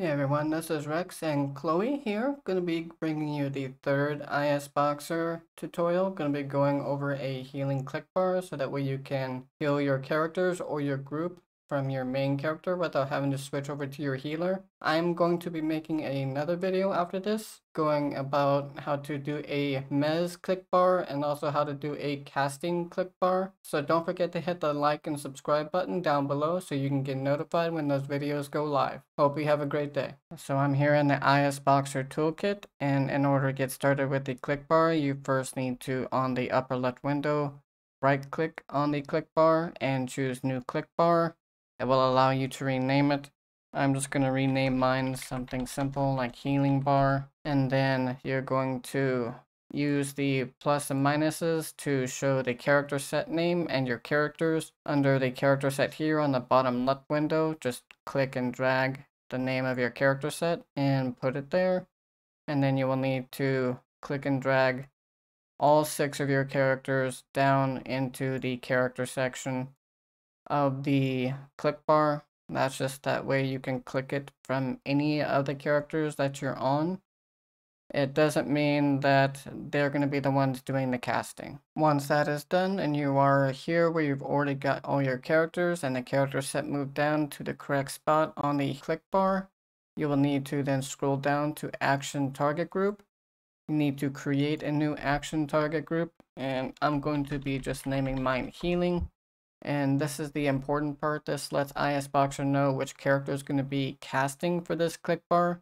Hey everyone, this is Rex and Chloe here. Going to be bringing you the third ISBoxer tutorial. Going to be going over a healing click bar so that way you can heal your characters or your group from your main character without having to switch over to your healer. I'm going to be making another video after this going about how to do a mez click bar and also how to do a casting click bar. So don't forget to hit the like and subscribe button down below so you can get notified when those videos go live. Hope you have a great day. So I'm here in the ISBoxer toolkit and in order to get started with the click bar you first need to on the upper left window right click on the click bar and choose new click bar it will allow you to rename it. I'm just going to rename mine something simple like healing bar. And then you're going to use the plus and minuses to show the character set name and your characters. Under the character set here on the bottom left window, just click and drag the name of your character set and put it there. And then you will need to click and drag all six of your characters down into the character section of the click bar. That's just that way you can click it from any of the characters that you're on. It doesn't mean that they're going to be the ones doing the casting. Once that is done and you are here where you've already got all your characters and the character set moved down to the correct spot on the click bar, you will need to then scroll down to action target group. You need to create a new action target group and I'm going to be just naming mine healing and this is the important part. This lets ISBoxer know which character is going to be casting for this click bar.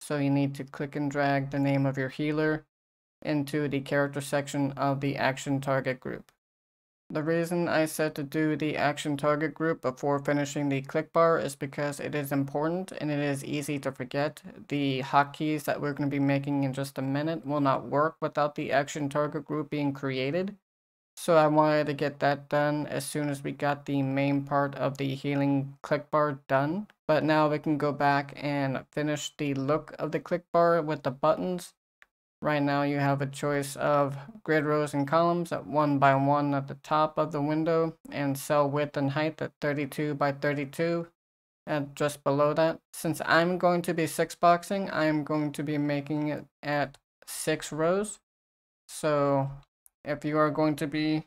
So you need to click and drag the name of your healer into the character section of the action target group. The reason I said to do the action target group before finishing the click bar is because it is important and it is easy to forget. The hotkeys that we're going to be making in just a minute will not work without the action target group being created. So I wanted to get that done as soon as we got the main part of the healing click bar done. But now we can go back and finish the look of the click bar with the buttons. Right now you have a choice of grid rows and columns at 1 by 1 at the top of the window and cell width and height at 32 by 32 and just below that. Since I'm going to be 6 boxing, I'm going to be making it at 6 rows. So if you are going to be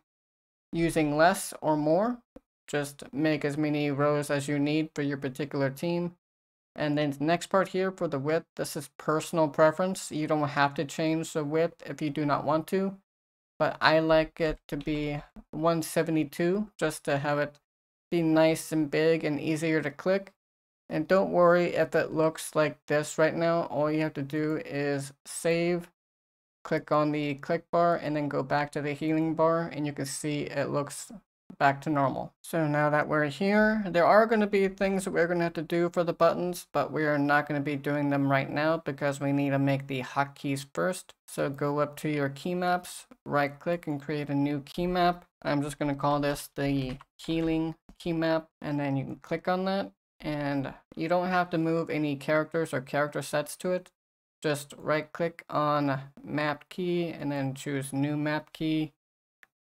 using less or more, just make as many rows as you need for your particular team. And then the next part here for the width, this is personal preference. You don't have to change the width if you do not want to. But I like it to be 172 just to have it be nice and big and easier to click. And don't worry if it looks like this right now. All you have to do is save click on the click bar and then go back to the healing bar and you can see it looks back to normal. So now that we're here, there are going to be things that we're going to have to do for the buttons, but we are not going to be doing them right now because we need to make the hotkeys first. So go up to your key maps, right click and create a new key map. I'm just going to call this the healing key map and then you can click on that and you don't have to move any characters or character sets to it just right click on map key and then choose new map key.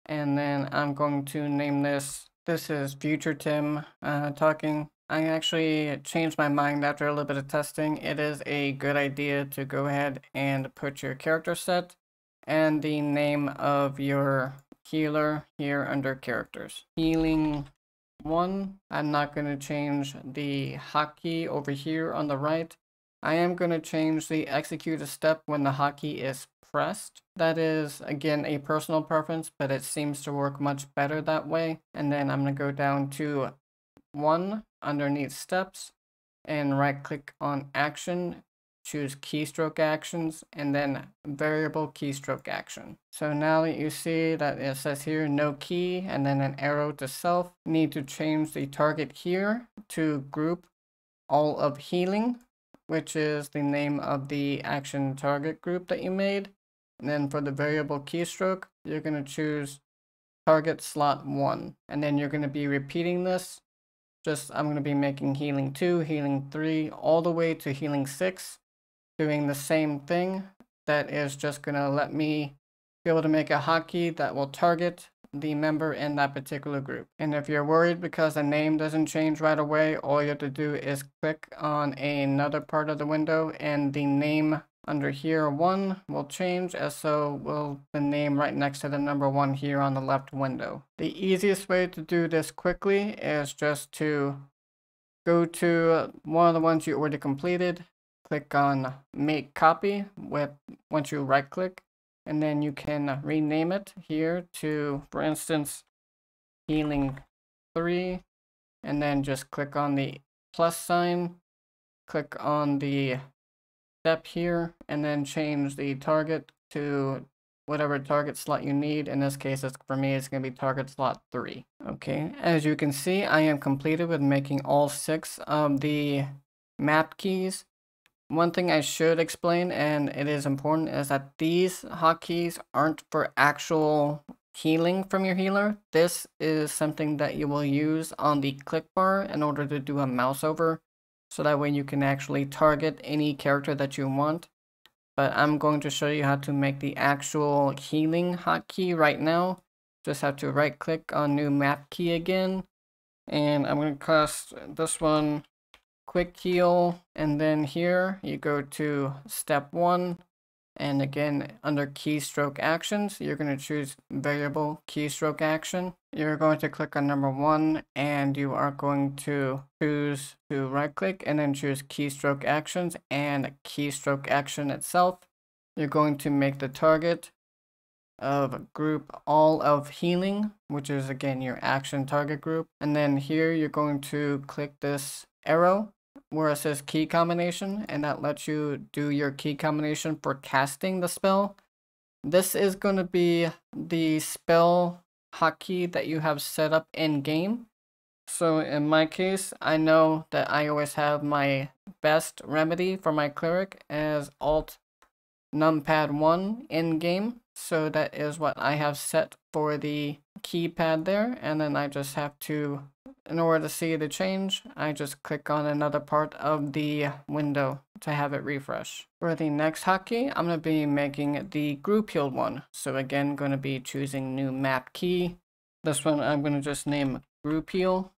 And then I'm going to name this this is future Tim uh, talking. I actually changed my mind after a little bit of testing. It is a good idea to go ahead and put your character set and the name of your healer here under characters. Healing one I'm not going to change the hotkey over here on the right I am going to change the execute a step when the hotkey is pressed. That is, again, a personal preference, but it seems to work much better that way. And then I'm going to go down to 1 underneath steps and right click on action, choose keystroke actions, and then variable keystroke action. So now that you see that it says here no key and then an arrow to self, need to change the target here to group all of healing which is the name of the action target group that you made. And then for the variable keystroke, you're going to choose target slot 1. And then you're going to be repeating this. Just, I'm going to be making healing 2, healing 3, all the way to healing 6. Doing the same thing. That is just going to let me be able to make a hotkey that will target the member in that particular group. And if you're worried because the name doesn't change right away, all you have to do is click on another part of the window and the name under here one will change as so will the name right next to the number one here on the left window. The easiest way to do this quickly is just to go to one of the ones you already completed, click on make copy with once you right click and then you can uh, rename it here to for instance healing 3 and then just click on the plus sign click on the step here and then change the target to whatever target slot you need. In this case, for me, it's going to be target slot 3. Okay, as you can see, I am completed with making all six of the map keys. One thing I should explain, and it is important, is that these hotkeys aren't for actual healing from your healer. This is something that you will use on the click bar in order to do a mouse over. So that way you can actually target any character that you want. But I'm going to show you how to make the actual healing hotkey right now. Just have to right click on new map key again. And I'm going to cast this one quick heal and then here you go to step one. And again under keystroke actions you're going to choose variable keystroke action. You're going to click on number one and you are going to choose to right click and then choose keystroke actions and keystroke action itself. You're going to make the target of group all of healing which is again your action target group. And then here you're going to click this arrow where it says key combination and that lets you do your key combination for casting the spell. This is going to be the spell hotkey that you have set up in game. So in my case, I know that I always have my best remedy for my cleric as alt numpad 1 in game. So that is what I have set for the keypad there. And then I just have to in order to see the change, I just click on another part of the window to have it refresh. For the next hotkey, I'm going to be making the group heal one. So again, going to be choosing new map key. This one I'm going to just name group heal,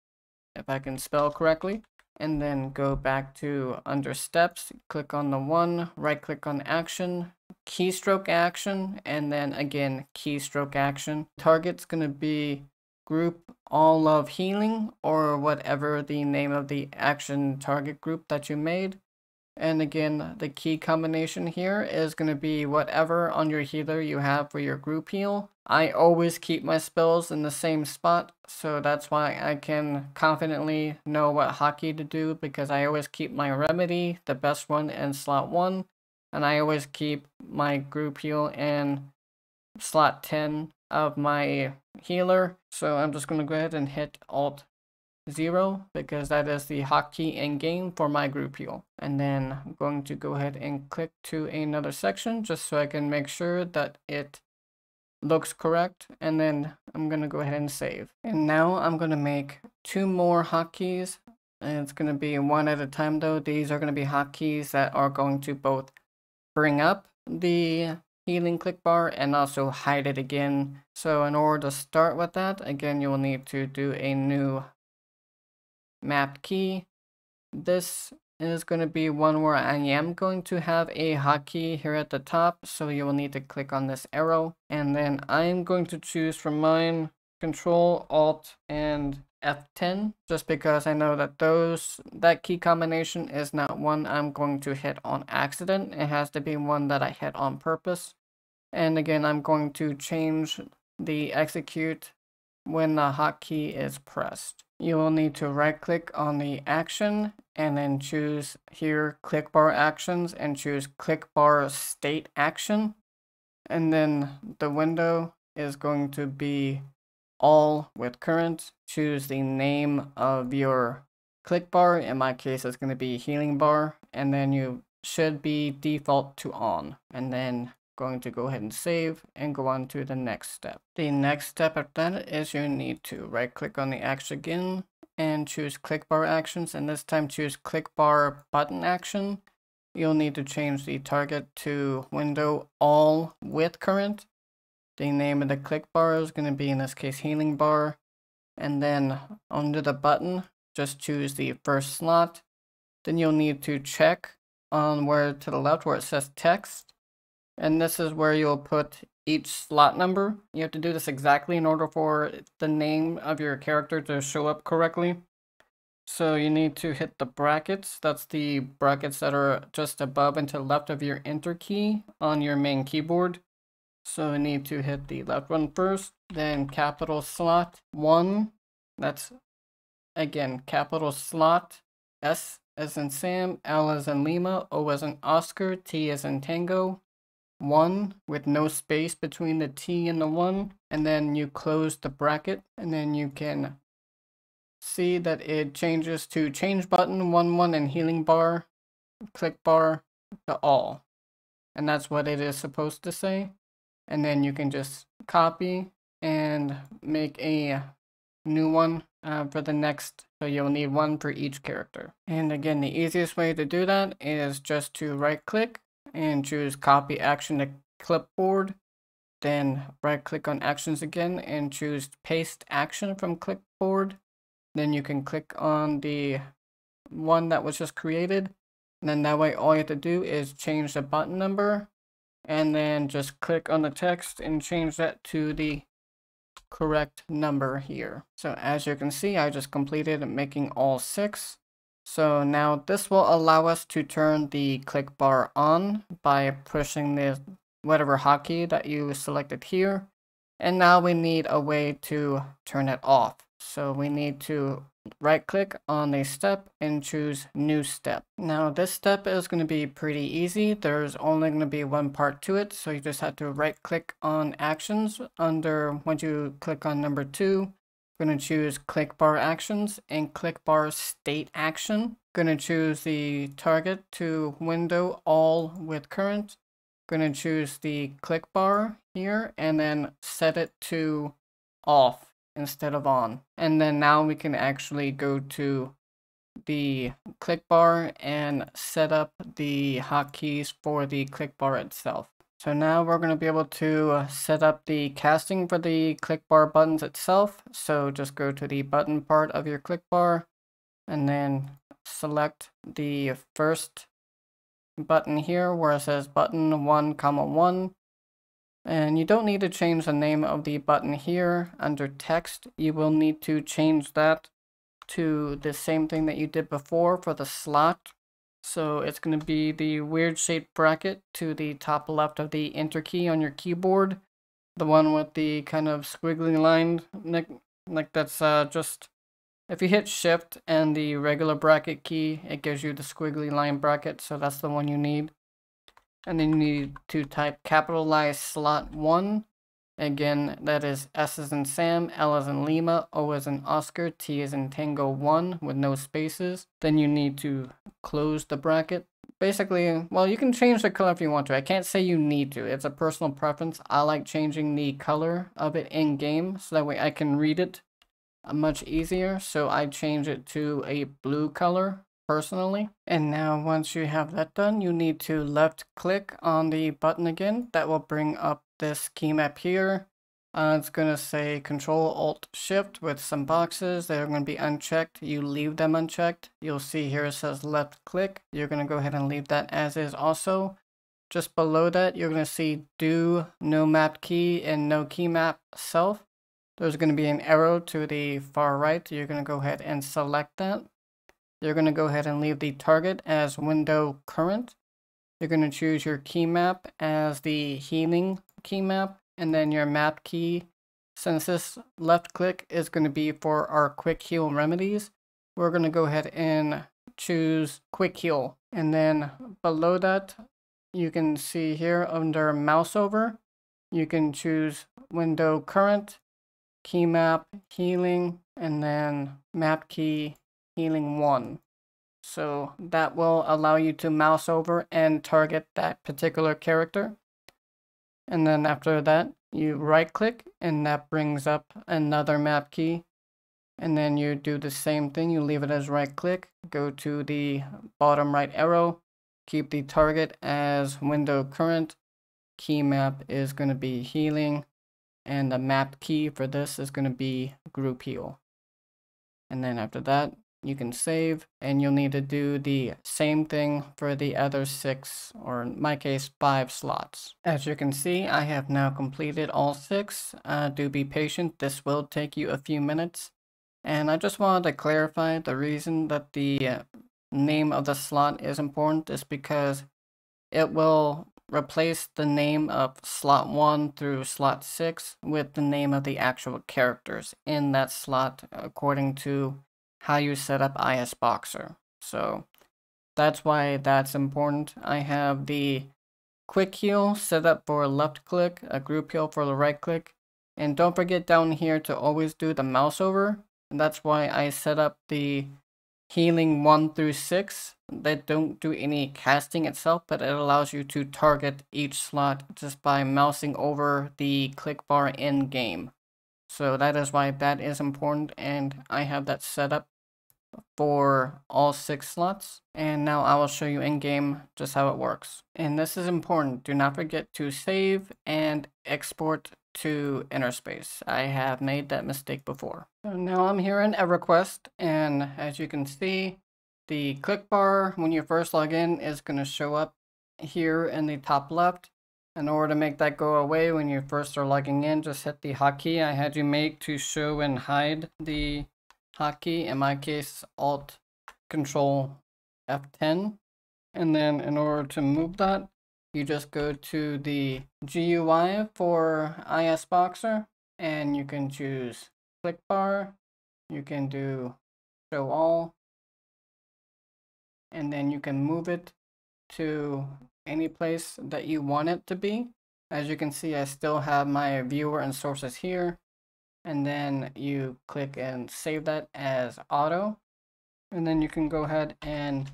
if I can spell correctly. And then go back to under steps, click on the one, right click on action, keystroke action, and then again, keystroke action. Target's going to be group all of healing or whatever the name of the action target group that you made. And again, the key combination here is going to be whatever on your healer you have for your group heal. I always keep my spells in the same spot, so that's why I can confidently know what hotkey to do because I always keep my remedy, the best one, in slot 1, and I always keep my group heal in slot 10 of my healer. So I'm just going to go ahead and hit Alt 0 because that is the hotkey in game for my group heal. And then I'm going to go ahead and click to another section just so I can make sure that it looks correct. And then I'm going to go ahead and save. And now I'm going to make two more hotkeys. And it's going to be one at a time though. These are going to be hotkeys that are going to both bring up the healing click bar and also hide it again. So in order to start with that, again, you will need to do a new map key. This is going to be one where I am going to have a hotkey here at the top. So you will need to click on this arrow and then I'm going to choose from mine Control, Alt, and F10 just because I know that those that key combination is not one I'm going to hit on accident. It has to be one that I hit on purpose. And again, I'm going to change the execute when the hotkey is pressed. You will need to right click on the action and then choose here click bar actions and choose click bar state action. And then the window is going to be all with current. Choose the name of your click bar. In my case, it's going to be healing bar. And then you should be default to on. And then going to go ahead and save and go on to the next step. The next step after that is you need to right click on the action again and choose click bar actions and this time choose click bar button action. You'll need to change the target to window all with current the name of the click bar is going to be in this case healing bar. And then under the button, just choose the first slot. Then you'll need to check on where to the left where it says text. And this is where you'll put each slot number. You have to do this exactly in order for the name of your character to show up correctly. So you need to hit the brackets. That's the brackets that are just above and to the left of your enter key on your main keyboard. So you need to hit the left one first, then capital slot 1. That's again capital slot S as in Sam, L as in Lima, O as in Oscar, T as in Tango, 1 with no space between the T and the 1 and then you close the bracket and then you can see that it changes to change button 1 1 and healing bar click bar to all. And that's what it is supposed to say and then you can just copy and make a new one uh, for the next so you'll need one for each character and again the easiest way to do that is just to right click and choose copy action to clipboard. Then right click on actions again and choose paste action from clipboard. Then you can click on the one that was just created. And then that way all you have to do is change the button number and then just click on the text and change that to the correct number here. So as you can see, I just completed making all six. So now this will allow us to turn the click bar on by pushing the whatever hotkey that you selected here. And now we need a way to turn it off. So we need to right click on a step and choose new step. Now this step is going to be pretty easy. There's only going to be one part to it. So you just have to right click on actions under once you click on number two going to choose click bar actions and click bar state action. Going to choose the target to window all with current. Going to choose the click bar here and then set it to off instead of on. And then now we can actually go to the click bar and set up the hotkeys for the click bar itself. So now we're going to be able to uh, set up the casting for the click bar buttons itself. So just go to the button part of your click bar and then select the first button here where it says button 1 comma 1 and you don't need to change the name of the button here under text you will need to change that to the same thing that you did before for the slot so it's going to be the weird shaped bracket to the top left of the enter key on your keyboard. The one with the kind of squiggly line, like, like that's uh, just, if you hit shift and the regular bracket key, it gives you the squiggly line bracket, so that's the one you need. And then you need to type capitalize slot 1 Again, that is S as in Sam, L as in Lima, O as in Oscar, T as in Tango 1 with no spaces. Then you need to close the bracket. Basically, well, you can change the color if you want to. I can't say you need to. It's a personal preference. I like changing the color of it in-game so that way I can read it uh, much easier. So I change it to a blue color personally. And now once you have that done, you need to left click on the button again. That will bring up this key map here. Uh, it's going to say Control Alt Shift with some boxes that are going to be unchecked. You leave them unchecked. You'll see here it says left click. You're going to go ahead and leave that as is also. Just below that, you're going to see do no map key and no key map self. There's going to be an arrow to the far right. You're going to go ahead and select that. You're going to go ahead and leave the target as window current. You're going to choose your key map as the healing key map and then your map key. Since this left click is going to be for our quick heal remedies, we're going to go ahead and choose quick heal. And then below that, you can see here under mouse over, you can choose window current, key map healing, and then map key healing one. So that will allow you to mouse over and target that particular character. And then after that, you right click and that brings up another map key. And then you do the same thing. You leave it as right click, go to the bottom right arrow, keep the target as window current. Key map is going to be healing. And the map key for this is going to be group heal. And then after that, you can save and you'll need to do the same thing for the other six or in my case five slots. As you can see I have now completed all six. Uh, do be patient this will take you a few minutes and I just wanted to clarify the reason that the uh, name of the slot is important is because it will replace the name of slot 1 through slot 6 with the name of the actual characters in that slot according to how you set up ISBoxer. So that's why that's important. I have the quick heal set up for left click, a group heal for the right click. And don't forget down here to always do the mouse over. And that's why I set up the healing 1 through 6 that don't do any casting itself, but it allows you to target each slot just by mousing over the click bar in game. So that is why that is important and I have that set up for all six slots. And now I will show you in game just how it works. And this is important. Do not forget to save and export to Innerspace. I have made that mistake before. So now I'm here in EverQuest and as you can see, the click bar when you first log in is going to show up here in the top left. In order to make that go away when you first are logging in, just hit the hotkey I had you make to show and hide the hotkey. In my case, Alt Control F10. And then in order to move that, you just go to the GUI for ISBoxer and you can choose click bar. You can do show all. And then you can move it to any place that you want it to be. As you can see, I still have my viewer and sources here. And then you click and save that as auto. And then you can go ahead and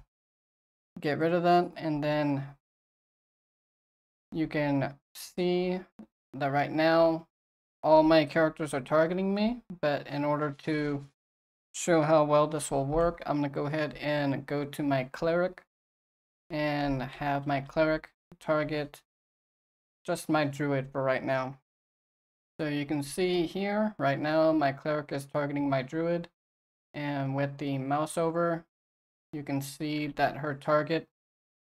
get rid of that. And then you can see that right now all my characters are targeting me. But in order to show how well this will work, I'm going to go ahead and go to my cleric and have my cleric target just my druid for right now. So you can see here, right now, my cleric is targeting my druid. And with the mouse over, you can see that her target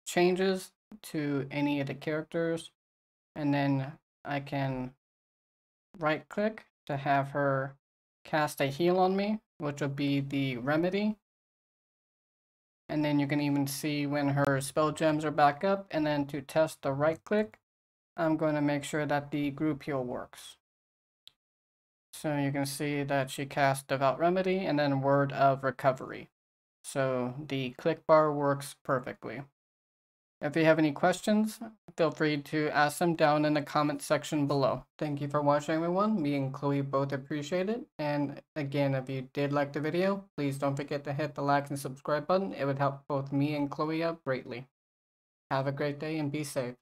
changes to any of the characters. And then I can right click to have her cast a heal on me, which will be the remedy. And then you can even see when her spell gems are back up. And then to test the right click, I'm going to make sure that the group heal works. So you can see that she cast Devout Remedy and then Word of Recovery. So the click bar works perfectly. If you have any questions, feel free to ask them down in the comment section below. Thank you for watching everyone. Me and Chloe both appreciate it. And again, if you did like the video, please don't forget to hit the like and subscribe button. It would help both me and Chloe out greatly. Have a great day and be safe.